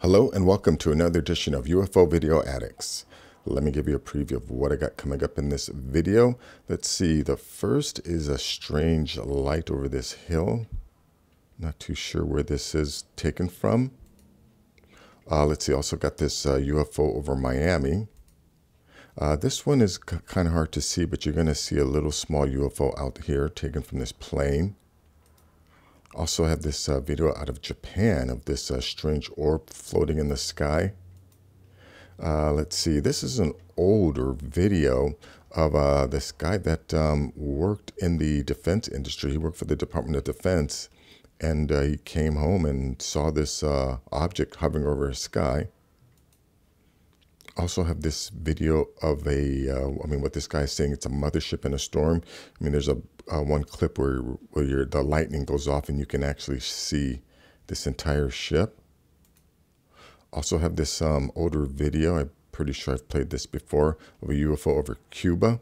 Hello and welcome to another edition of UFO Video Addicts. Let me give you a preview of what I got coming up in this video. Let's see, the first is a strange light over this hill. Not too sure where this is taken from. Uh, let's see, also got this uh, UFO over Miami. Uh, this one is kind of hard to see, but you're going to see a little small UFO out here taken from this plane. Also have this uh, video out of Japan of this uh, strange orb floating in the sky. Uh, let's see, this is an older video of uh, this guy that um, worked in the defense industry. He worked for the Department of Defense and uh, he came home and saw this uh, object hovering over his sky also have this video of a. Uh, I mean, what this guy is saying, it's a mothership in a storm. I mean, there's a uh, one clip where, where the lightning goes off and you can actually see this entire ship. Also have this um, older video, I'm pretty sure I've played this before, of a UFO over Cuba.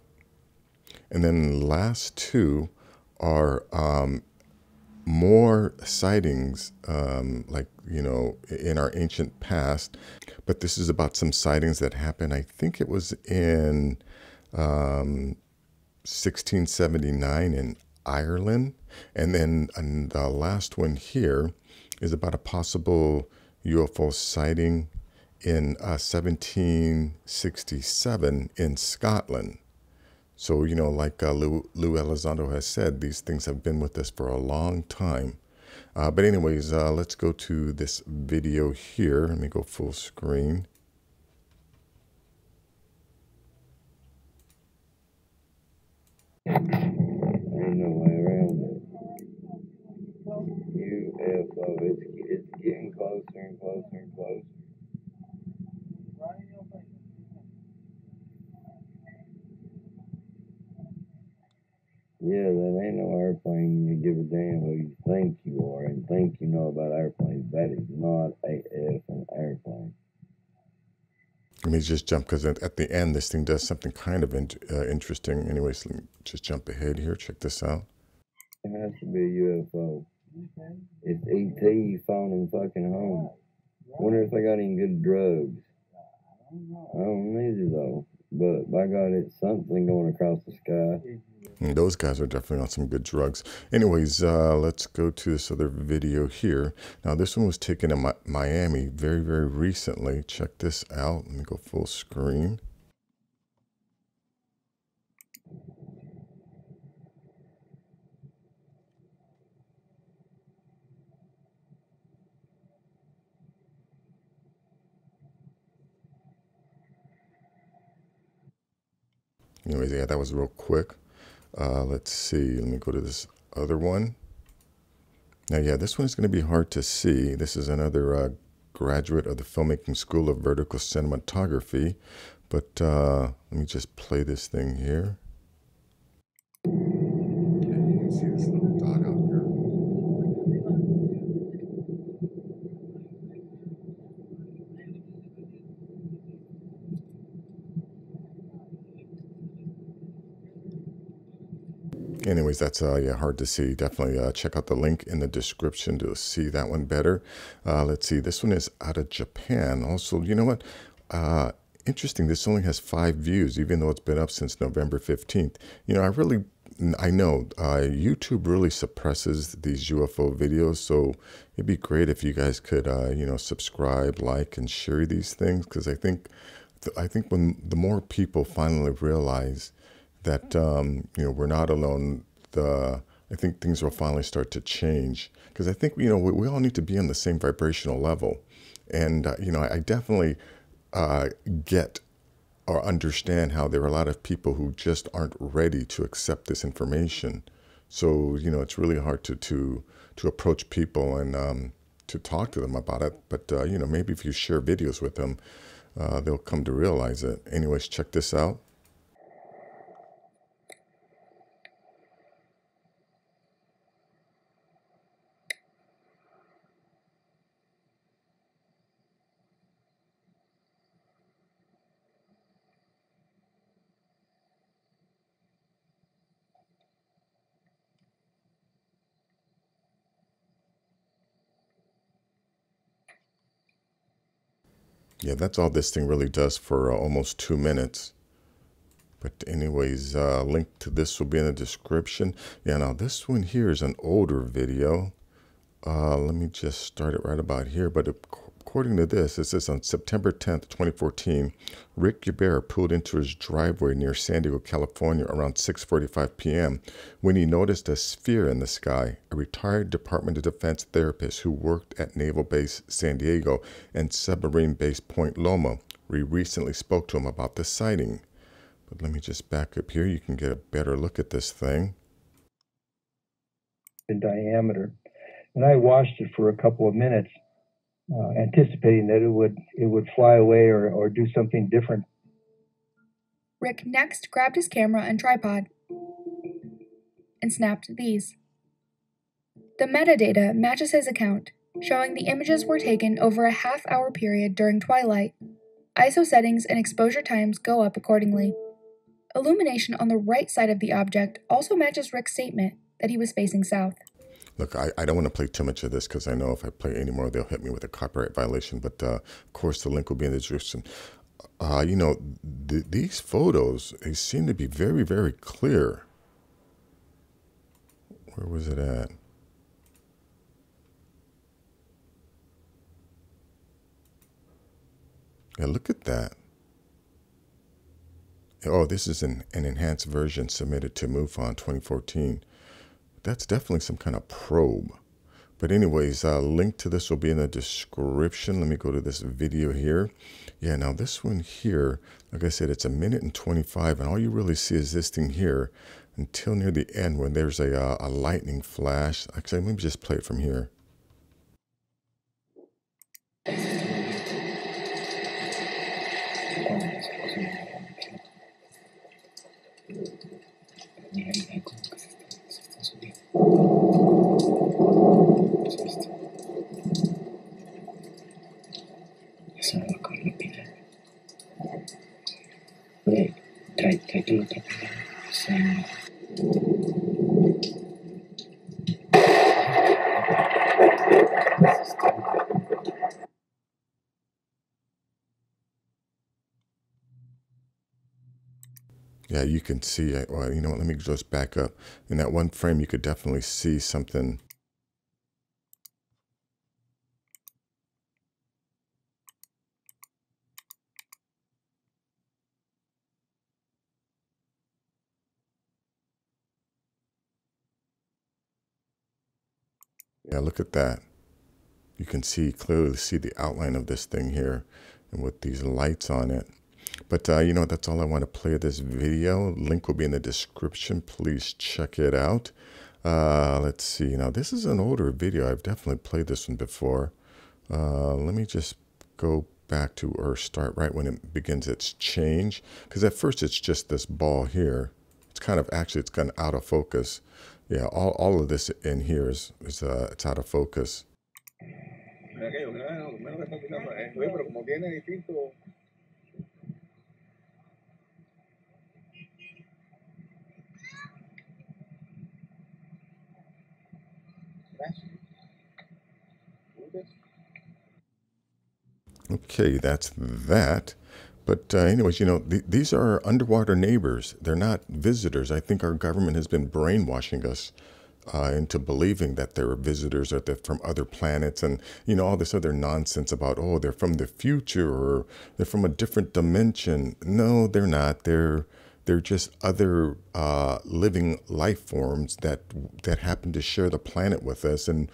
And then last two are um, more sightings, um, like, you know, in our ancient past. But this is about some sightings that happened, I think it was in um, 1679 in Ireland. And then and the last one here is about a possible UFO sighting in uh, 1767 in Scotland. So, you know, like uh, Lou, Lou Elizondo has said, these things have been with us for a long time. Uh, but anyways, uh, let's go to this video here. Let me go full screen. UFO, it's, it's getting closer and closer and closer. Yeah, that ain't no airplane you give a damn who you think you are and think you know about airplanes. That is not a effing airplane. Let me just jump because at the end, this thing does something kind of in, uh, interesting. Anyways, let me just jump ahead here. Check this out. It has to be a UFO. It's ET phoning fucking home. Wonder if they got any good drugs. I don't either though. But by God, it's something going across the sky. Those guys are definitely on some good drugs. Anyways, uh, let's go to this other video here. Now, this one was taken in Mi Miami very, very recently. Check this out. Let me go full screen. Anyways, yeah, that was real quick. Uh, let's see. Let me go to this other one. Now, yeah, this one is going to be hard to see. This is another uh, graduate of the Filmmaking School of Vertical Cinematography. But uh, let me just play this thing here. Yeah, you can see this little dot out here. Anyways, that's uh, yeah, hard to see. Definitely uh, check out the link in the description to see that one better. Uh, let's see, this one is out of Japan. Also, you know what? Uh, interesting, this only has five views, even though it's been up since November 15th. You know, I really, I know uh, YouTube really suppresses these UFO videos, so it'd be great if you guys could, uh, you know, subscribe, like, and share these things, because I think, I think when the more people finally realize that um, you know we're not alone. The I think things will finally start to change because I think you know we, we, all need to be on the same vibrational level, and uh, you know I, I definitely uh, get or understand how there are a lot of people who just aren't ready to accept this information. So you know it's really hard to to to approach people and um, to talk to them about it. But uh, you know maybe if you share videos with them, uh, they'll come to realize it. Anyways, check this out. Yeah, that's all this thing really does for uh, almost two minutes. But anyways, uh, link to this will be in the description. Yeah, now this one here is an older video. Uh, let me just start it right about here. But according to this, it says on September 10th, 2014, Rick Ybarra pulled into his driveway near San Diego, California around 6.45 p.m. when he noticed a sphere in the sky. A retired Department of Defense therapist who worked at Naval Base San Diego and Submarine Base Point Loma. We recently spoke to him about the sighting. But let me just back up here. You can get a better look at this thing. In diameter. And I watched it for a couple of minutes, uh, anticipating that it would it would fly away or, or do something different. Rick next grabbed his camera and tripod and snapped these. The metadata matches his account, showing the images were taken over a half hour period during twilight. ISO settings and exposure times go up accordingly. Illumination on the right side of the object also matches Rick's statement that he was facing south. Look, I, I don't want to play too much of this because I know if I play any more, they'll hit me with a copyright violation. But uh, of course, the link will be in the description. Uh, you know, th these photos, they seem to be very, very clear. Where was it at? Yeah, look at that. Oh, this is an, an enhanced version submitted to MUFON 2014. That's definitely some kind of probe. But anyways, uh, link to this will be in the description. Let me go to this video here. Yeah, now this one here, like I said, it's a minute and 25, and all you really see is this thing here until near the end when there's a, uh, a lightning flash. Actually, let me just play it from here. Yeah, you can see, well, you know what, let me just back up. In that one frame, you could definitely see something Yeah, look at that. You can see clearly see the outline of this thing here and with these lights on it. But uh, you know, that's all I want to play this video. Link will be in the description. Please check it out. Uh, let's see. Now, this is an older video. I've definitely played this one before. Uh, let me just go back to or start right when it begins its change. Because at first it's just this ball here. It's kind of, actually, it's kind of out of focus. Yeah, all, all of this in here is, is uh, it's out of focus. Okay, that's that. But uh, anyways, you know, th these are underwater neighbors. They're not visitors. I think our government has been brainwashing us uh, into believing that they're visitors or they're from other planets and, you know, all this other nonsense about, oh, they're from the future or they're from a different dimension. No, they're not. They're they're just other uh, living life forms that that happen to share the planet with us and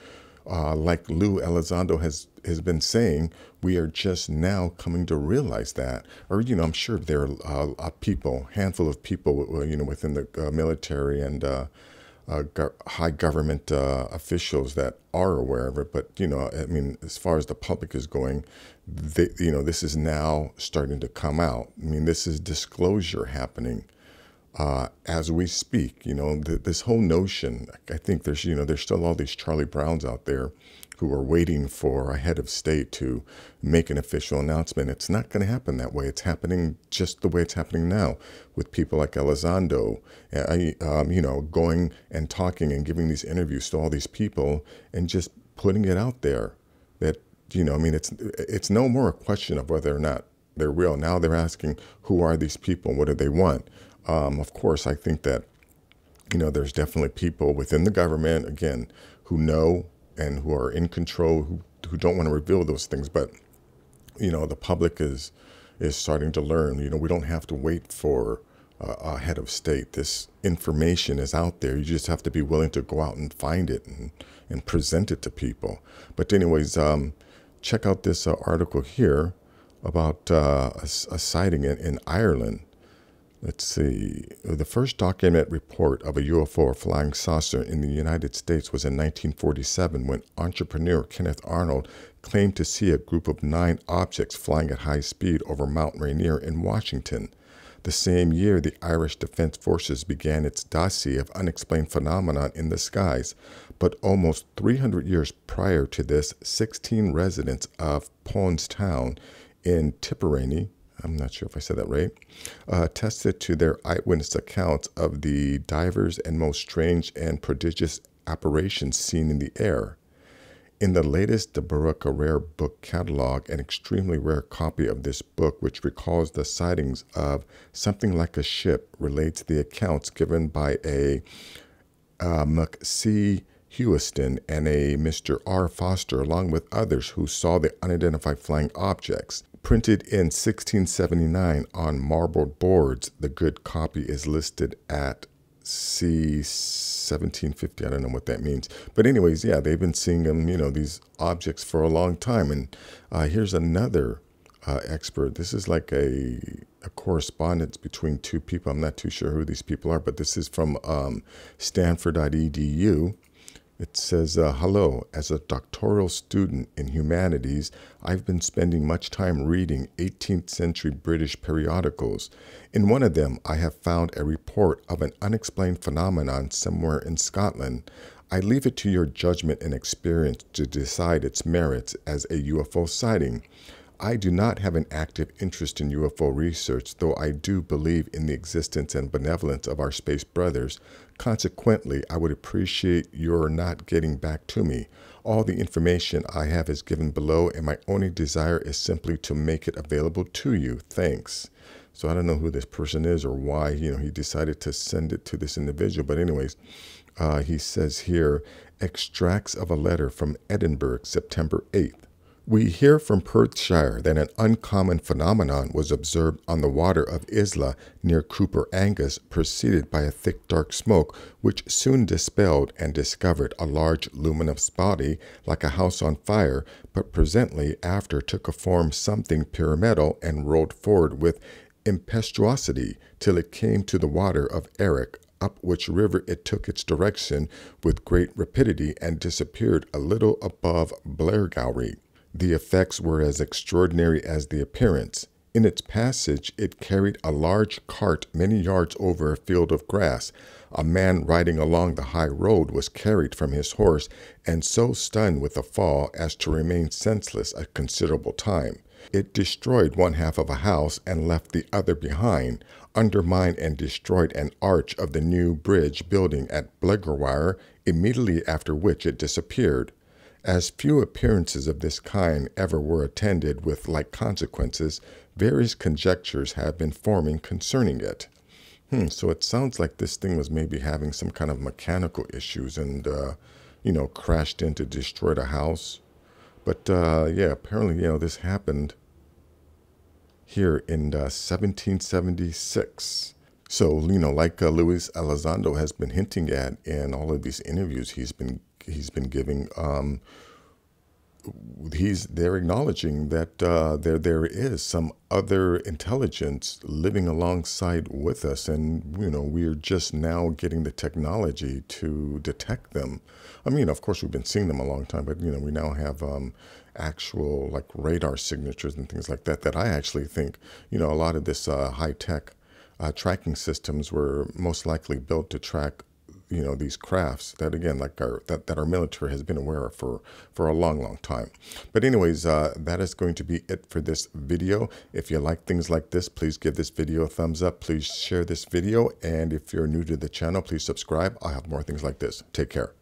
uh, like Lou Elizondo has has been saying, we are just now coming to realize that. Or you know, I'm sure there are uh, people, handful of people, uh, you know, within the uh, military and uh, uh, go high government officials that are aware of it. But you know, I mean, as far as the public is going, they, you know, this is now starting to come out. I mean, this is disclosure happening uh, as we speak. You know, th this whole notion, I think there's, you know, there's still all these Charlie Browns out there who are waiting for a head of state to make an official announcement. It's not going to happen that way. It's happening just the way it's happening now with people like Elizondo, um, you know, going and talking and giving these interviews to all these people and just putting it out there that you know, I mean, it's it's no more a question of whether or not they're real. Now they're asking, who are these people? What do they want? Um, of course, I think that you know there's definitely people within the government again who know and who are in control who who don't want to reveal those things, but you know the public is is starting to learn. You know, we don't have to wait for uh, a head of state. This information is out there. You just have to be willing to go out and find it and and present it to people. But anyways, um, check out this uh, article here about uh, a, a, sighting in, in Ireland. Let's see. The first documented report of a UFO or flying saucer in the United States was in 1947 when entrepreneur Kenneth Arnold claimed to see a group of nine objects flying at high speed over Mount Rainier in Washington. The same year, the Irish Defense Forces began its dossier of unexplained phenomena in the skies, but almost 300 years prior to this, 16 residents of Town in Tipperary, I'm not sure if I said that right, uh, attested to their eyewitness accounts of the divers and most strange and prodigious apparitions seen in the air. In the latest De Burca Rare Book Catalog, an extremely rare copy of this book, which recalls the sightings of something like a ship, relates the accounts given by a uh, McC. Hewiston and a Mr. R. Foster, along with others who saw the unidentified flying objects. Printed in 1679 on marble boards, the good copy is listed at C 1750. I don't know what that means. But, anyways, yeah, they've been seeing them, you know, these objects for a long time. And uh, here's another uh, expert. This is like a, a correspondence between two people. I'm not too sure who these people are, but this is from um, stanford.edu. It says, uh, Hello, as a doctoral student in humanities, I've been spending much time reading 18th century British periodicals. In one of them, I have found a report of an unexplained phenomenon somewhere in Scotland. I leave it to your judgment and experience to decide its merits as a UFO sighting. I do not have an active interest in UFO research, though I do believe in the existence and benevolence of our space brothers. Consequently, I would appreciate your not getting back to me. All the information I have is given below, and my only desire is simply to make it available to you. Thanks. So I don't know who this person is or why you know he decided to send it to this individual, but anyways, uh, he says here extracts of a letter from Edinburgh, September 8th. We hear from Perthshire that an uncommon phenomenon was observed on the water of Isla near Coupar Angus, preceded by a thick dark smoke, which soon dispelled and discovered a large luminous body like a house on fire, but presently after took a form something pyramidal and rolled forward with impetuosity till it came to the water of Ericht, up which river it took its direction with great rapidity and disappeared a little above Blairgowrie. The effects were as extraordinary as the appearance. In its passage, it carried a large cart many yards over a field of grass. A man riding along the high road was carried from his horse, and so stunned with the fall as to remain senseless a considerable time. It destroyed one half of a house and left the other behind, undermined and destroyed an arch of the new bridge building at Blairgowrie, immediately after which it disappeared. As few appearances of this kind ever were attended with like consequences, various conjectures have been forming concerning it. Hmm, so it sounds like this thing was maybe having some kind of mechanical issues and, uh, you know, crashed into, destroyed a house. But uh, yeah, apparently, you know, this happened here in uh, 1776. So, you know, like uh, Luis Elizondo has been hinting at in all of these interviews he's been he's been giving, um, he's they're acknowledging that uh, there there is some other intelligence living alongside with us, and you know we're just now getting the technology to detect them. I mean, of course, we've been seeing them a long time, but you know we now have um, actual like radar signatures and things like that. That I actually think you know a lot of this uh, high tech uh, tracking systems were most likely built to track you know these crafts that again like our that, that our military has been aware of for for a long long time. But anyways uh, that is going to be it for this video. If you like things like this please give this video a thumbs up. Please share this video. And if you're new to the channel please subscribe. I'll have more things like this. Take care